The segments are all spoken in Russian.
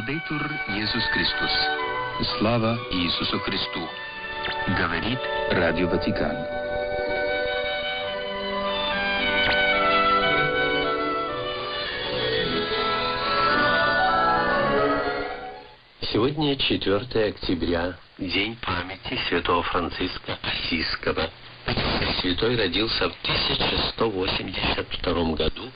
Лаудейтур Иисус Христос. Слава Иисусу Христу. Говорит Радио Ватикан. Сегодня 4 октября, день памяти святого Франциска Осиского. Святой родился в 1182 году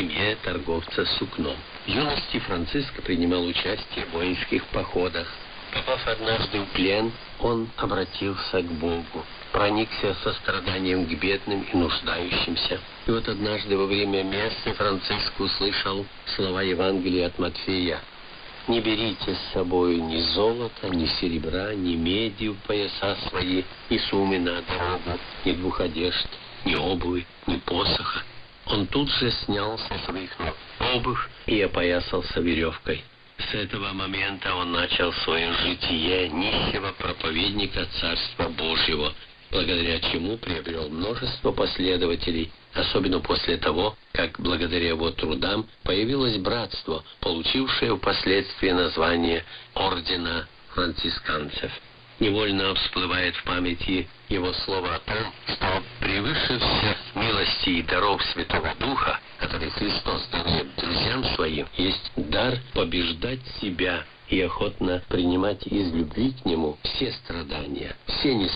семье торговца сукном. В юности Франциск принимал участие в воинских походах. Попав однажды в плен, он обратился к Богу, проникся состраданием к бедным и нуждающимся. И вот однажды во время мессы Франциск услышал слова Евангелия от Матфея. «Не берите с собой ни золота, ни серебра, ни меди в пояса свои, ни суммы на дорогу, ни двух одежд, ни обуви, ни посоха, он тут же снял со своих ног обувь и опоясался веревкой. С этого момента он начал свое житие нищего проповедника Царства Божьего, благодаря чему приобрел множество последователей, особенно после того, как благодаря его трудам появилось братство, получившее впоследствии название Ордена францисканцев невольно всплывает в памяти его слово о том, что превыше всех милости и даров Святого Духа, который Христос дает друзьям своим, есть дар побеждать себя и охотно принимать из любви к Нему все страдания, все несправедливости,